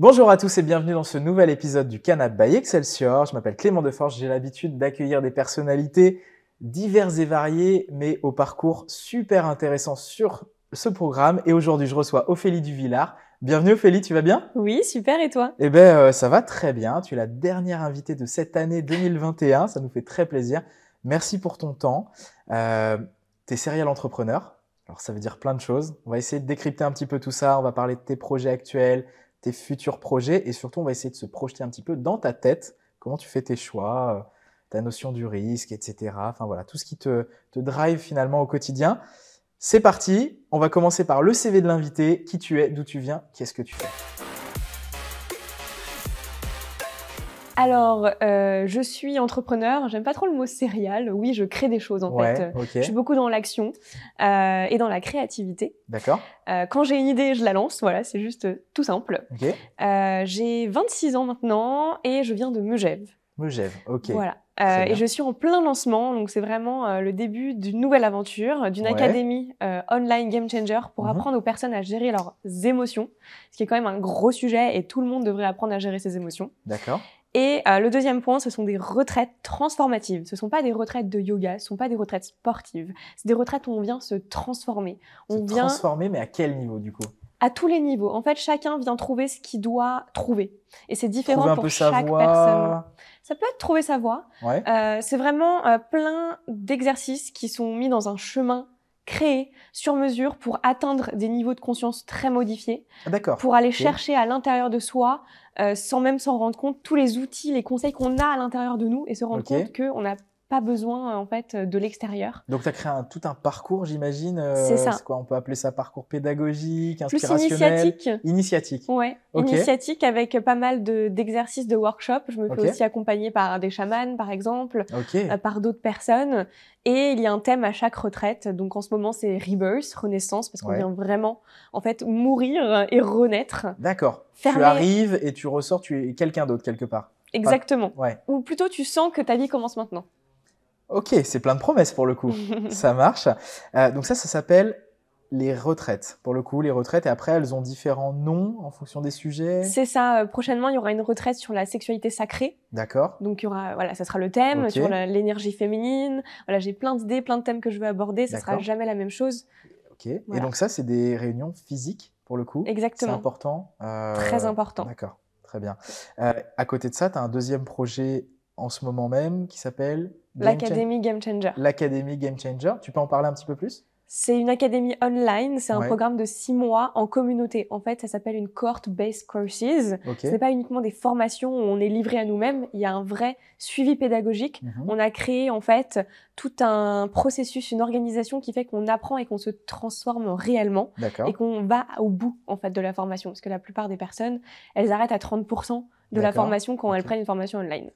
Bonjour à tous et bienvenue dans ce nouvel épisode du Canap by Excelsior. Je m'appelle Clément Deforge, j'ai l'habitude d'accueillir des personnalités diverses et variées, mais au parcours super intéressant sur ce programme. Et aujourd'hui, je reçois Ophélie Duvillard. Bienvenue Ophélie, tu vas bien? Oui, super, et toi? Eh ben, euh, ça va très bien. Tu es la dernière invitée de cette année 2021, ça nous fait très plaisir. Merci pour ton temps. Euh, tu es serial entrepreneur, alors ça veut dire plein de choses. On va essayer de décrypter un petit peu tout ça, on va parler de tes projets actuels, tes futurs projets et surtout on va essayer de se projeter un petit peu dans ta tête, comment tu fais tes choix, euh, ta notion du risque, etc. Enfin voilà, tout ce qui te, te drive finalement au quotidien. C'est parti, on va commencer par le CV de l'invité, qui tu es, d'où tu viens, qu'est-ce que tu fais? Alors, euh, je suis entrepreneur. J'aime pas trop le mot céréal. Oui, je crée des choses en Ouais, fait. Je suis beaucoup dans l'action euh, et dans la créativité. D'accord, Euh, quand j'ai une idée, je la lance. Voilà, c'est juste tout simple. j'ai 26 ans maintenant et je viens de Megève. Megève, ok. Voilà. Euh, et je suis en plein lancement, donc c'est vraiment euh, le début d'une nouvelle aventure, d'une Ouais. académie euh, online game changer pour Mhm. apprendre aux personnes à gérer leurs émotions, ce qui est quand même un gros sujet et tout le monde devrait apprendre à gérer ses émotions. D'accord, Et euh, le deuxième point, ce sont des retraites transformatives. Ce sont pas des retraites de yoga, ce sont pas des retraites sportives. C'est des retraites où on vient se transformer. On se vient transformer, mais à quel niveau du coup? À tous les niveaux. En fait, chacun vient trouver ce qu'il doit trouver. Et c'est différent un pour peu chaque personne. Ça peut être trouver sa voie. Ouais, Euh, c'est vraiment euh, plein d'exercices qui sont mis dans un chemin créé sur mesure pour atteindre des niveaux de conscience très modifiés, Ah, d'accord. pour aller chercher à l'intérieur de soi, euh, sans même s'en rendre compte, tous les outils, les conseils qu'on a à l'intérieur de nous et se rendre Ok. compte qu'on n'a pas besoin en fait de l'extérieur. Donc, tu as créé un, tout un parcours, j'imagine. euh, C'est ça. quoi On peut appeler ça parcours pédagogique, Plus inspirationnel initiatique. Initiatique. Ouais, Ok. initiatique avec pas mal de- d'exercices de, workshop. Je me fais aussi accompagner par des chamans, par exemple, Ok. euh, par d'autres personnes. Et il y a un thème à chaque retraite. Donc en ce moment, c'est Rebirth, renaissance, parce qu'on Ouais. vient vraiment, en fait, mourir et renaître. D'accord. Tu arrives et tu ressors, tu es quelqu'un d'autre quelque part. Exactement. Ouais. Ou plutôt, tu sens que ta vie commence maintenant. Ok, c'est plein de promesses pour le coup. ça marche. Euh, donc ça, ça s'appelle les retraites. Pour le coup, les retraites. Et après, elles ont différents noms en fonction des sujets. c'est ça. euh, Prochainement, il y aura une retraite sur la sexualité sacrée. D'accord. Donc, il y aura, voilà, ça sera le thème sur l'énergie féminine. Voilà, j'ai plein d'idées, plein de thèmes que je veux aborder. Ça sera jamais la même chose. Ok. Et donc ça, c'est des réunions physiques pour le coup. C'est Exactement. important. Euh, Très important. D'accord. Très bien. Euh, à côté de ça, tu as un deuxième projet en ce moment même qui s'appelle L'Académie Game Changer. L'Académie Game Changer. Tu peux en parler un petit peu plus? C'est une académie online, c'est un Ouais. programme de six mois en communauté. En fait, ça s'appelle une cohort-based courses. Ok. Ce n'est pas uniquement des formations où on est livré à nous-mêmes, il y a un vrai suivi pédagogique. Mhm. On a créé en fait tout un processus, une organisation qui fait qu'on apprend et qu'on se transforme réellement et qu'on va au bout en fait de la formation. Parce que la plupart des personnes, elles arrêtent à 30% de la formation quand elles prennent une formation online.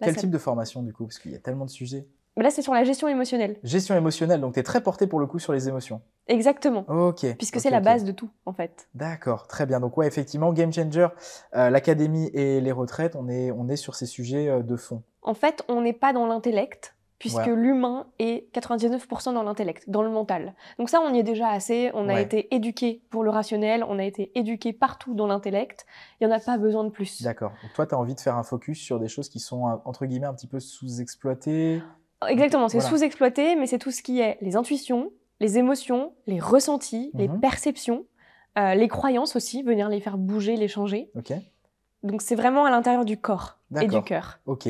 Là, Quel ça- type de formation du coup? Parce qu'il y a tellement de sujets. Mais là, c'est sur la gestion émotionnelle. Gestion émotionnelle, donc tu es très porté pour le coup sur les émotions. Exactement. Ok. Puisque c'est la base de tout, en fait. D'accord, très bien. Donc ouais, effectivement, Game Changer, euh, l'académie et les retraites, on est, on est sur ces sujets euh, de fond. En fait, on n'est pas dans l'intellect, puisque Ouais. l'humain est 99% dans l'intellect, dans le mental. Donc ça, on y est déjà assez. On a été éduqué pour le rationnel, on a été éduqué partout dans l'intellect. Il n'y en a pas besoin de plus. D'accord. Donc toi, tu as envie de faire un focus sur des choses qui sont, euh, entre guillemets, un petit peu sous-exploitées. Exactement, c'est Voilà. sous-exploité, mais c'est tout ce qui est les intuitions, les émotions, les ressentis, les Mhm. perceptions, euh, les croyances aussi, venir les faire bouger, les changer. Ok. Donc c'est vraiment à l'intérieur du corps et du cœur. Ok.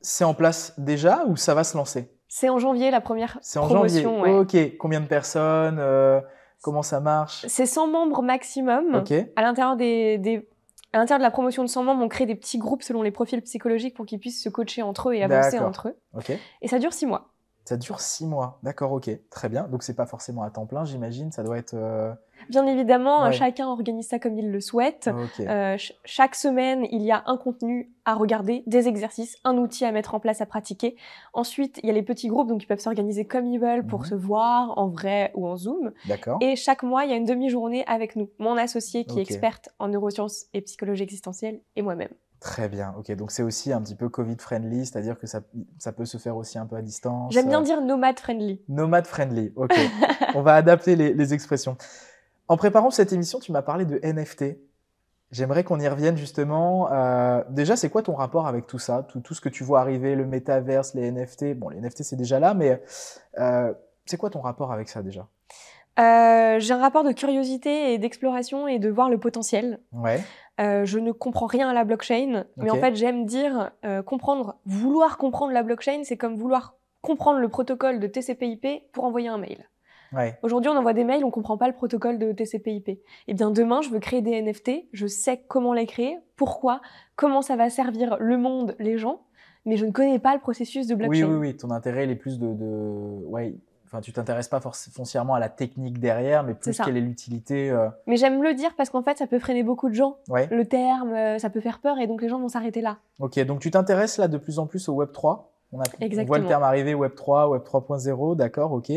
C'est en place déjà ou ça va se lancer? C'est en janvier la première C'est en promotion. janvier. ouais. Ok. Combien de personnes euh, Comment ça marche? C'est 100 membres maximum. Ok. À l'intérieur des, des- à l'intérieur de la promotion de 100 membres, on crée des petits groupes selon les profils psychologiques pour qu'ils puissent se coacher entre eux et avancer entre eux. Ok. Et ça dure 6 mois. Ça dure six mois. D'accord. Ok. Très bien. Donc c'est pas forcément à temps plein, j'imagine. Ça doit être. euh, Bien évidemment, Ouais. chacun organise ça comme il le souhaite. Euh, ch- chaque semaine, il y a un contenu à regarder, des exercices, un outil à mettre en place, à pratiquer. Ensuite, il y a les petits groupes, donc ils peuvent s'organiser comme ils veulent pour Mhm. se voir en vrai ou en Zoom. D'accord. Et chaque mois, il y a une demi-journée avec nous, mon associé qui est experte en neurosciences et psychologie existentielle et moi-même. Très bien, ok. Donc c'est aussi un petit peu Covid-friendly, c'est-à-dire que ça, ça peut se faire aussi un peu à distance. J'aime bien euh, dire nomade friendly. Nomade-friendly, ok. On va adapter les, les expressions. En préparant cette émission, tu m'as parlé de NFT. J'aimerais qu'on y revienne justement. Euh, déjà, c'est quoi ton rapport avec tout ça? Tout, tout, ce que tu vois arriver, le métaverse, les NFT Bon, les NFT, c'est déjà là, mais euh, c'est quoi ton rapport avec ça déjà? Euh, J'ai un rapport de curiosité et d'exploration et de voir le potentiel. Ouais. Euh, je ne comprends rien à la blockchain, mais en fait, j'aime dire euh, comprendre, vouloir comprendre la blockchain, c'est comme vouloir comprendre le protocole de TCP/IP pour envoyer un mail. Aujourd'hui, on envoie des mails, on comprend pas le protocole de TCP/IP. Eh bien, demain, je veux créer des NFT, je sais comment les créer, pourquoi, comment ça va servir le monde, les gens, mais je ne connais pas le processus de blockchain. Oui, oui, oui. Ton intérêt, il est plus de, Ouais. Enfin, tu t'intéresses pas foncièrement à la technique derrière, mais plus quelle est l'utilité. Euh. Mais j'aime le dire parce qu'en fait, ça peut freiner beaucoup de gens. Le terme, euh, ça peut faire peur et donc les gens vont s'arrêter là. Ok, donc tu t'intéresses là de plus en plus au Web 3 on, a, on, voit le terme arriver Web 3, Web 3.0, d'accord, ok.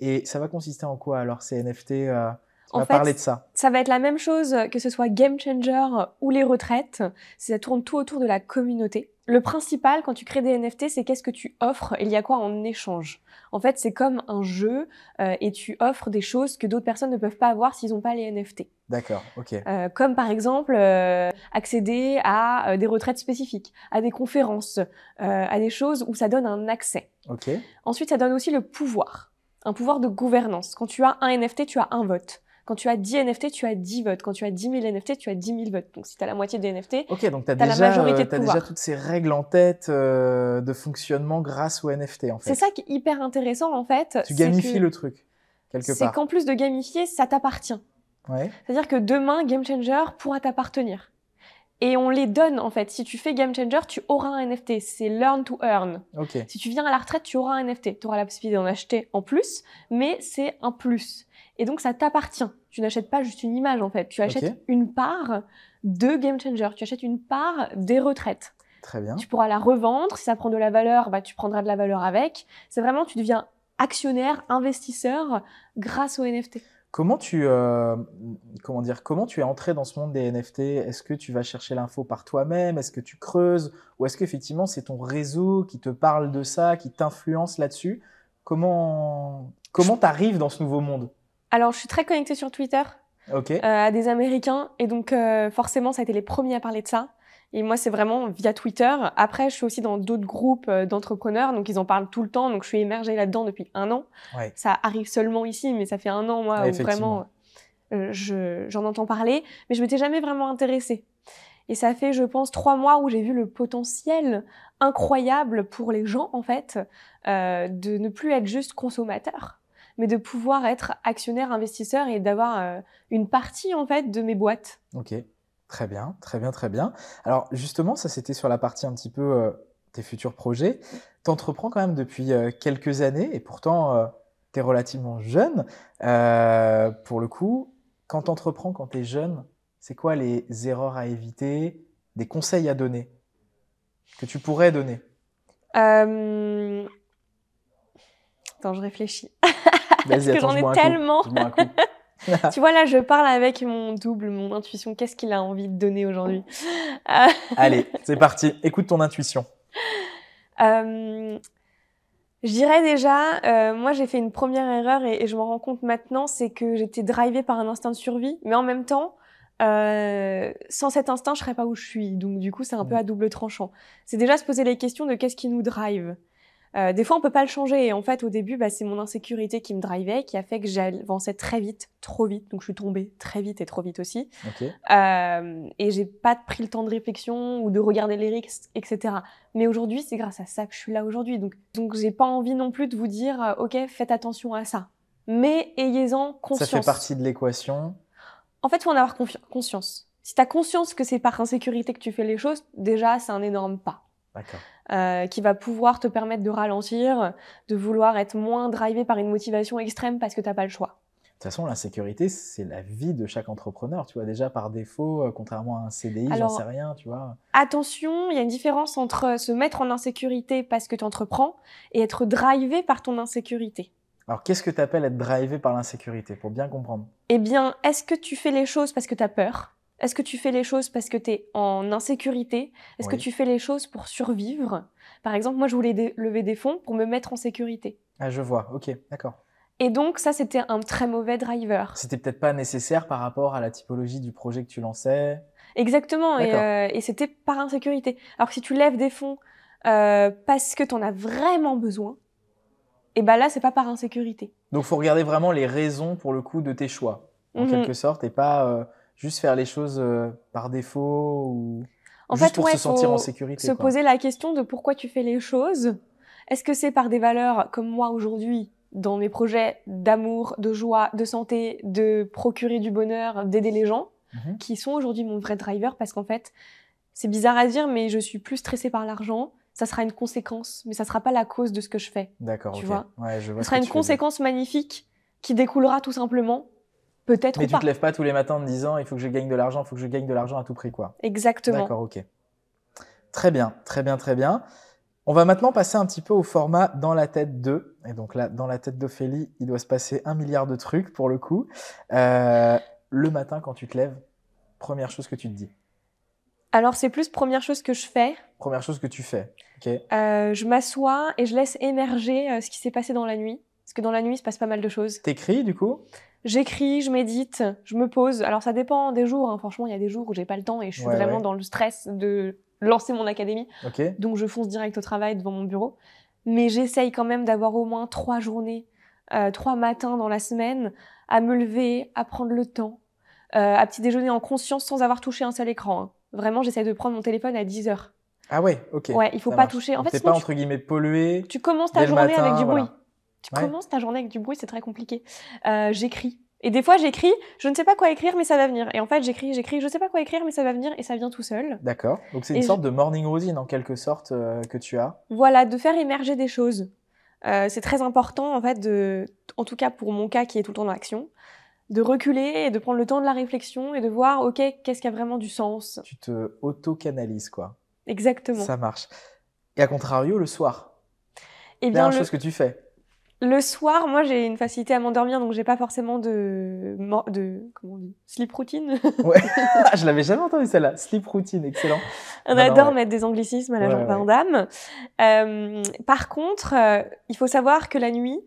Et ça va consister en quoi alors ces NFT euh, on va parler de ça. Ça va être la même chose que ce soit Game Changer ou les retraites. Ça tourne tout autour de la communauté. Le principal quand tu crées des NFT, c'est qu'est-ce que tu offres et il y a quoi en échange. En fait, c'est comme un jeu euh, et tu offres des choses que d'autres personnes ne peuvent pas avoir s'ils n'ont pas les NFT. D'accord, ok. Euh, comme par exemple euh, accéder à des retraites spécifiques, à des conférences, à des choses où ça donne un accès. Ok. Ensuite, ça donne aussi le pouvoir, un pouvoir de gouvernance. Quand tu as un NFT, tu as un vote. Quand tu as 10 NFT, tu as 10 votes. Quand tu as 10 000 NFT, tu as 10 000 votes. Donc si tu as la moitié des NFT, Ok, donc tu as, déjà, la majorité de as déjà toutes ces règles en tête euh, de fonctionnement grâce aux NFT en fait. C'est ça qui est hyper intéressant en fait. Tu gamifies le truc, quelque part. C'est qu'en plus de gamifier, ça t'appartient. Ouais. C'est-à-dire que demain, Game Changer pourra t'appartenir. Et on les donne en fait. Si tu fais Game Changer, tu auras un NFT. C'est learn to earn. Okay. Si tu viens à la retraite, tu auras un NFT. Tu auras la possibilité d'en acheter en plus, mais c'est un plus. Et donc ça t'appartient. Tu n'achètes pas juste une image en fait, tu achètes une part de Game Changer, tu achètes une part des retraites. Très bien. Tu pourras la revendre, si ça prend de la valeur, bah, tu prendras de la valeur avec. C'est vraiment, tu deviens actionnaire, investisseur grâce aux NFT. Comment tu, euh, comment dire, comment tu es entré dans ce monde des NFT Est-ce que tu vas chercher l'info par toi-même? Est-ce que tu creuses? Ou est-ce qu'effectivement c'est ton réseau qui te parle de ça, qui t'influence là-dessus? Comment comment t'arrives dans ce nouveau monde? Alors, je suis très connectée sur Twitter euh, à des Américains, et donc euh, forcément, ça a été les premiers à parler de ça. Et moi, c'est vraiment via Twitter. Après, je suis aussi dans d'autres groupes euh, d'entrepreneurs, donc ils en parlent tout le temps. Donc, je suis émergée là-dedans depuis un an. Ça arrive seulement ici, mais ça fait un an, moi, où vraiment, j'en entends parler. Mais je m'étais jamais vraiment intéressée. Et ça fait, je pense, trois mois où j'ai vu le potentiel incroyable pour les gens, en fait, de ne plus être juste consommateurs mais de pouvoir être actionnaire, investisseur et d'avoir euh, une partie en fait de mes boîtes. Ok, très bien, très bien, très bien. Alors justement, ça c'était sur la partie un petit peu euh, tes futurs projets. Tu entreprends quand même depuis euh, quelques années et pourtant tu es relativement jeune. pour le coup, quand tu entreprends, quand tu es jeune, c'est quoi les erreurs à éviter, des conseils à donner que tu pourrais donner? Attends, je réfléchis. Parce que j'en ai tellement. tu vois, là, je parle avec mon double, mon intuition. Qu'est-ce qu'il a envie de donner aujourd'hui? Allez, c'est parti. Écoute ton intuition. Euh, je dirais déjà, euh, moi j'ai fait une première erreur et, je m'en rends compte maintenant, c'est que j'étais drivée par un instinct de survie, mais en même temps, euh, sans cet instinct, je serais pas où je suis. Donc du coup, c'est un peu à double tranchant. C'est déjà se poser les questions de qu'est-ce qui nous drive. Euh, des fois, on peut pas le changer. Et en fait, au début, bah, c'est mon insécurité qui me drivait, qui a fait que j'avançais très vite, trop vite. Donc, je suis tombée très vite et trop vite aussi. Okay. Euh, et j'ai pas pris le temps de réflexion ou de regarder les risques, etc. Mais aujourd'hui, c'est grâce à ça que je suis là aujourd'hui. Donc, donc, j'ai pas envie non plus de vous dire, euh, ok, faites attention à ça. Mais ayez-en conscience. Ça fait partie de l'équation. En fait, faut en avoir conscience. Si tu as conscience que c'est par insécurité que tu fais les choses, déjà, c'est un énorme pas. Euh, qui va pouvoir te permettre de ralentir, de vouloir être moins drivé par une motivation extrême parce que tu n'as pas le choix. De toute façon, l'insécurité, c'est la vie de chaque entrepreneur, tu vois, déjà par défaut, euh, contrairement à un CDI, j'en sais rien, tu vois. Attention, il y a une différence entre se mettre en insécurité parce que tu entreprends et être drivé par ton insécurité. Alors, qu'est-ce que tu appelles être drivé par l'insécurité, pour bien comprendre? Eh bien, est-ce que tu fais les choses parce que tu as peur? Est-ce que tu fais les choses parce que tu es en insécurité? Est-ce que tu fais les choses pour survivre? Par exemple, moi, je voulais lever des fonds pour me mettre en sécurité. Ah, je vois. Ok, d'accord. Et donc, ça, c'était un très mauvais driver. C'était peut-être pas nécessaire par rapport à la typologie du projet que tu lançais? Exactement, et, euh, et c'était par insécurité. Alors que si tu lèves des fonds euh, parce que tu en as vraiment besoin, et ben là, c'est pas par insécurité. Donc, faut regarder vraiment les raisons pour le coup de tes choix, en mhm. quelque sorte, et pas euh, juste faire les choses euh, par défaut ou en juste fait, pour se sentir en sécurité. Se poser la question de pourquoi tu fais les choses. Est-ce que c'est par des valeurs comme moi aujourd'hui, dans mes projets d'amour, de joie, de santé, de procurer du bonheur, d'aider les gens, mhm. qui sont aujourd'hui mon vrai driver? Parce qu'en fait, c'est bizarre à dire, mais je suis plus stressée par l'argent ça sera une conséquence, mais ça sera pas la cause de ce que je fais. D'accord. Tu vois? Ouais, je vois. Ça sera une conséquence magnifique qui découlera tout simplement, peut-être ou pas. Mais tu te lèves pas tous les matins en te disant il faut que je gagne de l'argent, il faut que je gagne de l'argent à tout prix quoi. Exactement. D'accord, ok. Très bien, très bien, très bien. On va maintenant passer un petit peu au format dans la tête 2. Et donc là, dans la tête d'Ophélie, il doit se passer un milliard de trucs pour le coup. Euh, le matin, quand tu te lèves, première chose que tu te dis alors, c'est plus première chose que je fais. Première chose que tu fais. ok. Euh, je m'assois et je laisse émerger euh, ce qui s'est passé dans la nuit. Parce que dans la nuit, il se passe pas mal de choses. T'écris du coup? J'écris, je médite, je me pose. Alors ça dépend des jours. Hein. Franchement, il y a des jours où j'ai pas le temps et je suis vraiment dans le stress de lancer mon académie. Donc je fonce direct au travail devant mon bureau. Mais j'essaye quand même d'avoir au moins trois journées, euh, trois matins dans la semaine à me lever, à prendre le temps, euh, à petit déjeuner en conscience sans avoir touché un seul écran. Hein. Vraiment, j'essaie de prendre mon téléphone à 10 heures. Ah ouais, ok. Ouais, il faut pas toucher. En fait, t'es pas entre guillemets pollué. Tu commences ta journée avec du bruit. Tu commences ta journée avec du bruit, c'est très compliqué. Euh, j'écris. Et des fois, j'écris, je ne sais pas quoi écrire, mais ça va venir. Et en fait, j'écris, j'écris, je ne sais pas quoi écrire, mais ça va venir et ça vient tout seul. D'accord. Donc c'est une sorte de morning routine en quelque sorte euh, que tu as. Voilà, de faire émerger des choses. Euh, c'est très important en fait de, en tout cas pour mon cas qui est tout le temps dans l'action, de reculer et de prendre le temps de la réflexion et de voir, ok, qu'est-ce qui a vraiment du sens. Tu te auto-canalises, quoi. Exactement. Ça marche. Et à contrario, le soir, eh bien, la chose que tu fais. Le soir, moi, j'ai une facilité à m'endormir, donc j'ai pas forcément de, de comment on dit, sleep routine. ouais, je l'avais jamais entendu celle-là. Sleep routine, excellent. On adore mettre des anglicismes à la ouais, d'âme. Euh, par contre, euh, il faut savoir que la nuit,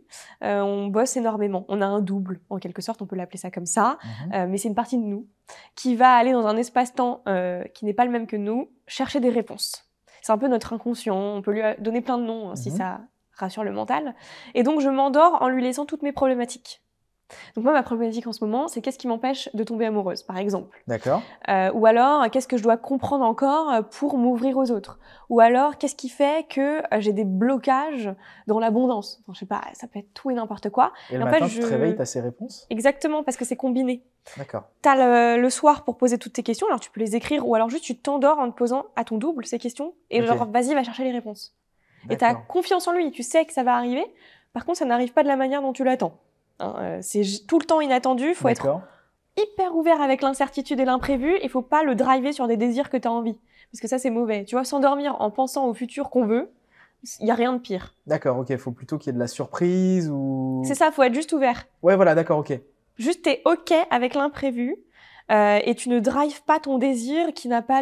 euh, on bosse énormément. On a un double, en quelque sorte, on peut l'appeler ça comme ça, mhm. euh, mais c'est une partie de nous qui va aller dans un espace-temps euh, qui n'est pas le même que nous, chercher des réponses. C'est un peu notre inconscient. On peut lui donner plein de noms hein, si mhm. ça rassure le mental. Et donc, je m'endors en lui laissant toutes mes problématiques. Donc moi, ma problématique en ce moment, c'est qu'est-ce qui m'empêche de tomber amoureuse, par exemple? D'accord. Euh, ou alors, qu'est-ce que je dois comprendre encore pour m'ouvrir aux autres? Ou alors, qu'est-ce qui fait que euh, j'ai des blocages dans l'abondance? Enfin, je sais pas, ça peut être tout et n'importe quoi. Et, le en matin, fait, je... te réveilles, t'as ces réponses? Exactement, parce que c'est combiné. D'accord. T'as le, le soir pour poser toutes tes questions, alors tu peux les écrire, ou alors juste tu t'endors en te posant à ton double ces questions, et genre, vas-y, va chercher les réponses. Et tu as confiance en lui, tu sais que ça va arriver. Par contre, ça n'arrive pas de la manière dont tu l'attends. Hein, euh, c'est tout le temps inattendu, il faut être hyper ouvert avec l'incertitude et l'imprévu, il faut pas le driver sur des désirs que tu as envie. Parce que ça, c'est mauvais. Tu vois, s'endormir en pensant au futur qu'on veut, il y a rien de pire. D'accord, ok, il faut plutôt qu'il y ait de la surprise ou... C'est ça, faut être juste ouvert. Ouais, voilà, d'accord, ok. Juste, t'es ok avec l'imprévu, euh, et tu ne drives pas ton désir qui n'a pas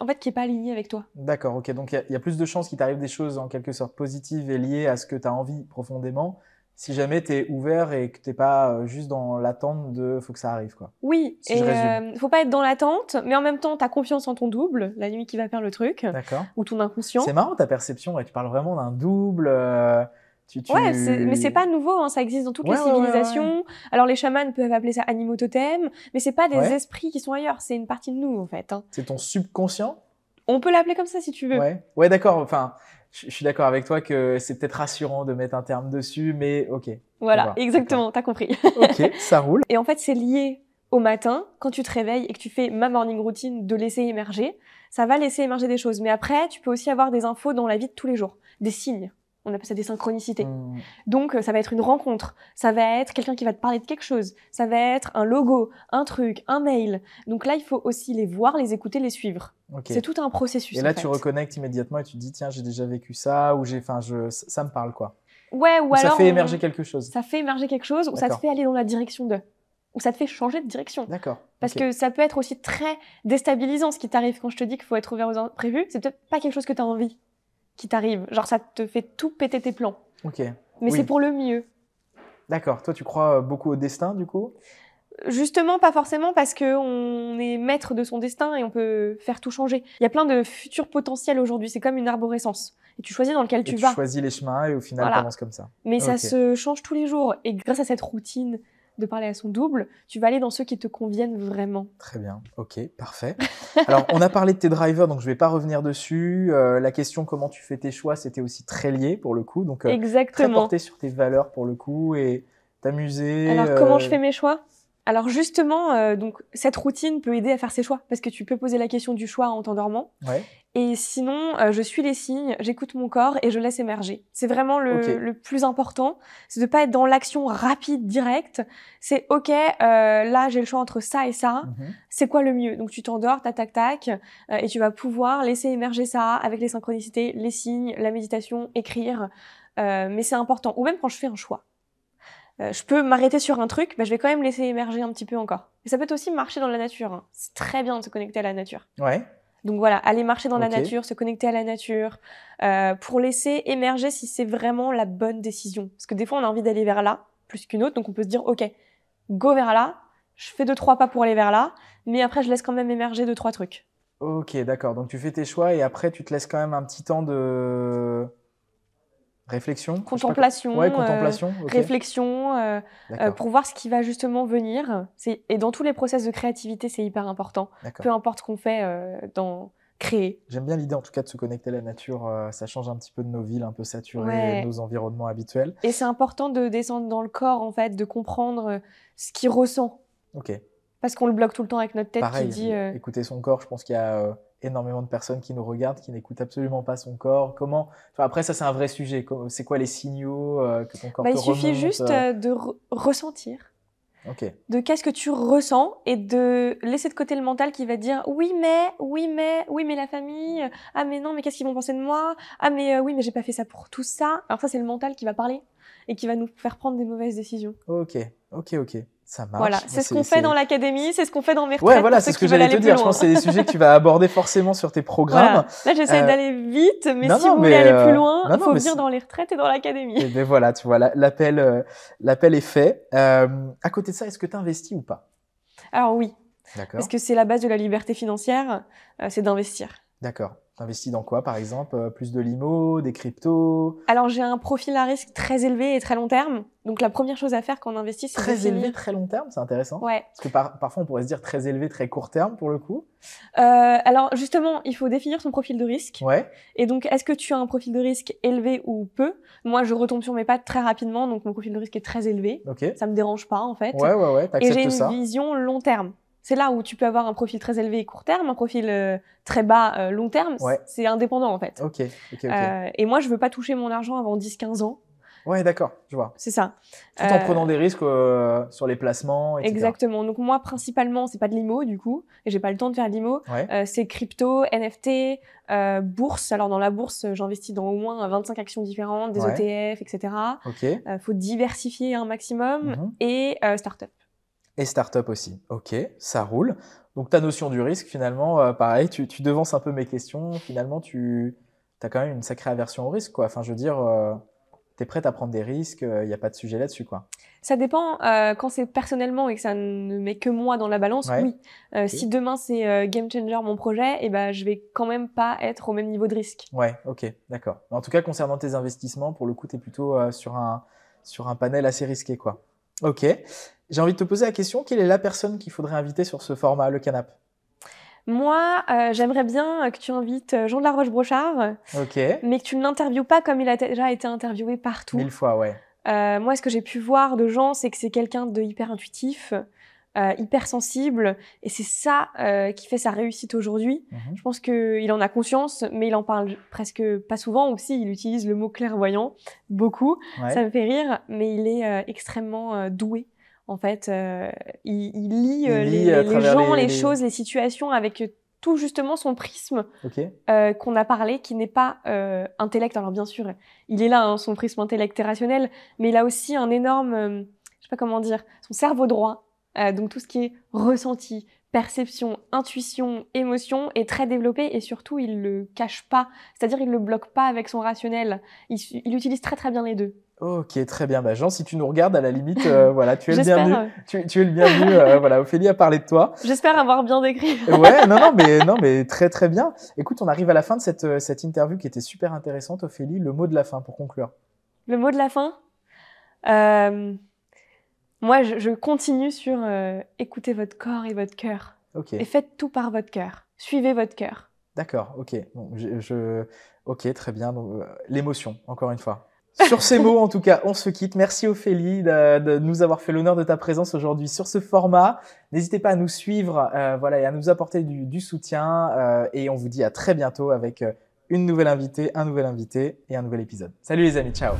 en fait, qui est pas aligné avec toi. D'accord, ok. Donc, il y, a plus de chances qu'il t'arrive des choses en quelque sorte positives et liées à ce que tu as envie profondément, si jamais tu es ouvert et que tu pas euh, juste dans l'attente de faut que ça arrive, quoi. Oui, et euh, faut pas être dans l'attente, mais en même temps, tu as confiance en ton double, la nuit qui va faire le truc. D'accord. Ou ton inconscient. C'est marrant ta perception, tu parles vraiment d'un double. Euh, tu, tu... Ouais, mais c'est pas nouveau, hein, ça existe dans toutes les civilisations. Alors les chamans peuvent appeler ça animaux totems, mais c'est pas des esprits qui sont ailleurs, c'est une partie de nous en fait. Hein. C'est ton subconscient? On peut l'appeler comme ça si tu veux. Ouais, ouais d'accord. Enfin, je suis d'accord avec toi que c'est peut-être rassurant de mettre un terme dessus, mais ok. Voilà, exactement, t'as compris. ok, ça roule. Et en fait, c'est lié au matin, quand tu te réveilles et que tu fais ma morning routine de laisser émerger, ça va laisser émerger des choses. Mais après, tu peux aussi avoir des infos dans la vie de tous les jours, des signes on appelle ça des synchronicités. Mmh. Donc ça va être une rencontre, ça va être quelqu'un qui va te parler de quelque chose, ça va être un logo, un truc, un mail. Donc là, il faut aussi les voir, les écouter, les suivre. C'est tout un processus. Et là, tu reconnectes immédiatement et tu te dis tiens, j'ai déjà vécu ça ou j'ai, enfin, je, ça me parle quoi. Ouais, ou, alors ça fait émerger quelque chose. Ça fait émerger quelque chose ou ça te fait aller dans la direction de ou ça te fait changer de direction. D'accord. Parce que ça peut être aussi très déstabilisant ce qui t'arrive quand je te dis qu'il faut être ouvert aux imprévus. C'est peut-être pas quelque chose que tu as envie qui t'arrive. Genre, ça te fait tout péter tes plans. Ok. Mais c'est pour le mieux. D'accord. Toi, tu crois beaucoup au destin, du coup? Justement, pas forcément parce qu'on est maître de son destin et on peut faire tout changer. Il y a plein de futurs potentiels aujourd'hui. C'est comme une arborescence. Et tu choisis dans lequel tu, vas. Tu choisis les chemins et au final, tu avances comme ça. Mais ça se change tous les jours. Et grâce à cette routine de parler à son double, tu vas aller dans ceux qui te conviennent vraiment. Très bien, ok, parfait. Alors, on a parlé de tes drivers, donc je ne vais pas revenir dessus. Euh, la question comment tu fais tes choix, c'était aussi très lié pour le coup. Donc, euh, Exactement. très porté sur tes valeurs pour le coup et t'amuser. Alors, comment je euh, fais mes choix? Alors justement, euh, donc cette routine peut aider à faire ses choix parce que tu peux poser la question du choix en t'endormant. Ouais. Et sinon, euh, je suis les signes, j'écoute mon corps et je laisse émerger. C'est vraiment le, le, plus important, c'est de pas être dans l'action rapide, directe. C'est ok, euh, là j'ai le choix entre ça et ça. Mhm. C'est quoi le mieux? Donc tu t'endors, tac tac tac, et tu vas pouvoir laisser émerger ça avec les synchronicités, les signes, la méditation, écrire. mais c'est important. Ou même quand je fais un choix. Euh, je peux m'arrêter sur un truc, bah, je vais quand même laisser émerger un petit peu encore. Et ça peut aussi marcher dans la nature. Hein. C'est très bien de se connecter à la nature. Ouais. Donc voilà, aller marcher dans la nature, se connecter à la nature, euh, pour laisser émerger si c'est vraiment la bonne décision. Parce que des fois, on a envie d'aller vers là, plus qu'une autre, donc on peut se dire, ok, go vers là, je fais deux, trois pas pour aller vers là, mais après, je laisse quand même émerger deux, trois trucs. Ok, d'accord. Donc tu fais tes choix et après, tu te laisses quand même un petit temps de Réflexion Contemplation. Ouais, contemplation. Réflexion, euh, euh, pour voir ce qui va justement venir. Et dans tous les process de créativité, c'est hyper important. Peu importe ce qu'on fait euh, dans créer. J'aime bien l'idée en tout cas de se connecter à la nature. ça change un petit peu de nos villes un peu saturées, nos environnements habituels. Et c'est important de descendre dans le corps en fait, de comprendre ce qu'il ressent. Ok. Parce qu'on le bloque tout le temps avec notre tête qui dit. Écouter son corps, je pense qu'il y a énormément de personnes qui nous regardent, qui n'écoutent absolument pas son corps. Comment Après, ça, c'est un vrai sujet. C'est quoi les signaux euh, que ton corps bah, te Il suffit juste euh euh, de ressentir. Ok. De qu'est-ce que tu ressens et de laisser de côté le mental qui va dire oui mais oui mais oui mais la famille ah mais non mais qu'est-ce qu'ils vont penser de moi? Ah mais oui mais j'ai pas fait ça pour tout ça alors ça c'est le mental qui va parler et qui va nous faire prendre des mauvaises décisions. Ok ok ok ça marche. Voilà, c'est ce qu'on fait dans l'académie, c'est ce qu'on fait dans mes retraites. Ouais, voilà, c'est ce que j'allais te dire. Je pense que c'est des sujets que tu vas aborder forcément sur tes programmes. Là, j'essaie euh, d'aller vite, mais si vous voulez aller plus euh, loin, il faut venir dans les retraites et dans l'académie. Et ben voilà, tu vois, l'appel, euh, l'appel est fait. à côté de ça, est-ce que tu investis ou pas? Alors oui. D'accord. Parce que c'est la base de la liberté financière, c'est d'investir. D'accord. T'investis dans quoi, par exemple euh, Plus de limo, des cryptos? Alors, j'ai un profil à risque très élevé et très long terme. Donc, la première chose à faire quand on investit, c'est Très élevé, très long terme, c'est intéressant. Ouais. Parce que parfois, on pourrait se dire très élevé, très court terme, pour le coup. Euh, alors, justement, il faut définir son profil de risque. Ouais. Et donc, est-ce que tu as un profil de risque élevé ou peu? Moi, je retombe sur mes pattes très rapidement, donc mon profil de risque est très élevé. Ok. Ça me dérange pas, en fait. Ouais, ouais, ouais, Et j'ai une vision long terme. C'est là où tu peux avoir un profil très élevé court terme, un profil euh, très bas euh, long terme. C'est indépendant en fait. Ok. Euh, et moi, je veux pas toucher mon argent avant 10-15 ans. Ouais, d'accord, je vois. C'est ça. Tout en prenant des risques sur les placements, etc. Exactement. Donc moi, principalement, c'est pas de l'IMO du coup, et j'ai pas le temps de faire de l'IMO. c'est crypto, NFT, bourse. Alors dans la bourse, j'investis dans au moins 25 actions différentes, des ETF, etc. Ok. faut diversifier un maximum mhm. et start-up. Et start-up aussi. Ok, ça roule. Donc ta notion du risque, finalement, euh, pareil, tu, tu, devances un peu mes questions. Finalement, tu as quand même une sacrée aversion au risque. Quoi. Enfin, je veux dire, euh, tu es prête à prendre des risques, il euh, n'y a pas de sujet là-dessus. quoi. Ça dépend. quand c'est personnellement et que ça ne met que moi dans la balance, oui. Si demain c'est game changer mon projet, et eh ben, je vais quand même pas être au même niveau de risque. Ouais, ok, d'accord. En tout cas, concernant tes investissements, pour le coup, tu es plutôt sur, un, sur un panel assez risqué. quoi. Ok. J'ai envie de te poser la question, quelle est la personne qu'il faudrait inviter sur ce format, le canap? Moi, euh, j'aimerais bien que tu invites euh, Jean de la Roche-Brochard, mais que tu ne l'interviewes pas comme il a déjà été interviewé partout. Mille fois, ouais. Euh, moi, ce que j'ai pu voir de Jean, c'est que c'est quelqu'un de hyper intuitif, euh, hyper sensible, et c'est ça euh, qui fait sa réussite aujourd'hui. Mhm. Je pense qu'il en a conscience, mais il en parle presque pas souvent aussi. Il utilise le mot clairvoyant beaucoup. Ça me fait rire, mais il est euh, extrêmement doué. En fait, il, lit, les, gens, les, choses, les situations avec tout justement son prisme qu'on a parlé, qui n'est pas intellect. Alors bien sûr, il est là, hein, son prisme intellect et rationnel, mais il a aussi un énorme, je sais pas comment dire, son cerveau droit euh, donc tout ce qui est ressenti, perception, intuition, émotion est très développé et surtout il le cache pas, c'est-à-dire il le bloque pas avec son rationnel. Il, utilise très très bien les deux. Ok, très bien. Bah, Jean, si tu nous regardes, à la limite, euh, voilà, tu es le bienvenu. Tu, tu, es le bienvenu. Euh, voilà, Ophélie a parlé de toi. J'espère avoir bien décrit. ouais, non, non, mais non, mais très, très bien. Écoute, on arrive à la fin de cette, euh, cette interview qui était super intéressante. Ophélie, le mot de la fin pour conclure. Le mot de la fin? Moi, je, je, continue sur écoutez votre corps et votre cœur. Et faites tout par votre cœur. Suivez votre cœur. D'accord. Ok. Bon, je, je, Ok, très bien. L'émotion, encore une fois. Sur ces mots, en tout cas, on se quitte. Merci Ophélie de, nous avoir fait l'honneur de ta présence aujourd'hui sur ce format. N'hésitez pas à nous suivre euh, voilà, et à nous apporter du, soutien. Euh, et on vous dit à très bientôt avec euh, une nouvelle invitée, un nouvel invité et un nouvel épisode. Salut les amis, ciao